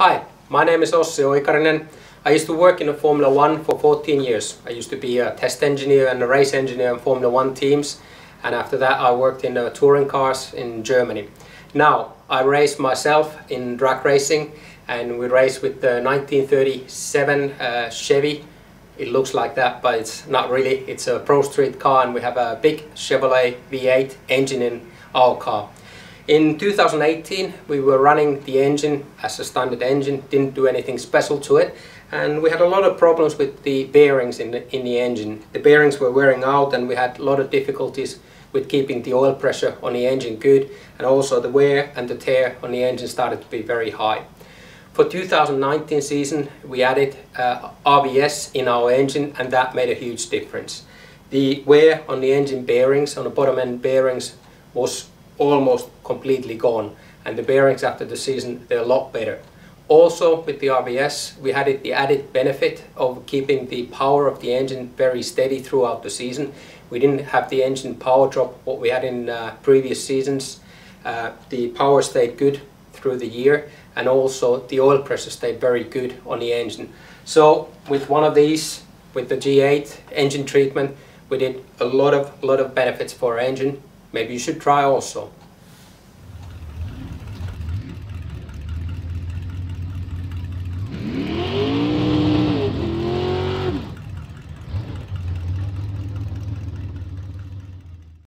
Hi, my name is Ossi Oikarinen. I used to work in Formula One for 14 years. I used to be a test engineer and a race engineer in Formula One teams and after that I worked in uh, touring cars in Germany. Now I race myself in drag racing and we race with the 1937 uh, Chevy. It looks like that but it's not really. It's a Pro Street car and we have a big Chevrolet V8 engine in our car. In 2018 we were running the engine as a standard engine, didn't do anything special to it and we had a lot of problems with the bearings in the, in the engine. The bearings were wearing out and we had a lot of difficulties with keeping the oil pressure on the engine good and also the wear and the tear on the engine started to be very high. For 2019 season we added uh, RVS in our engine and that made a huge difference. The wear on the engine bearings, on the bottom end bearings was almost completely gone and the bearings after the season they're a lot better. Also with the RVS, we had it, the added benefit of keeping the power of the engine very steady throughout the season. We didn't have the engine power drop what we had in uh, previous seasons. Uh, the power stayed good through the year and also the oil pressure stayed very good on the engine. So with one of these, with the G8 engine treatment, we did a lot of, lot of benefits for our engine maybe you should try also.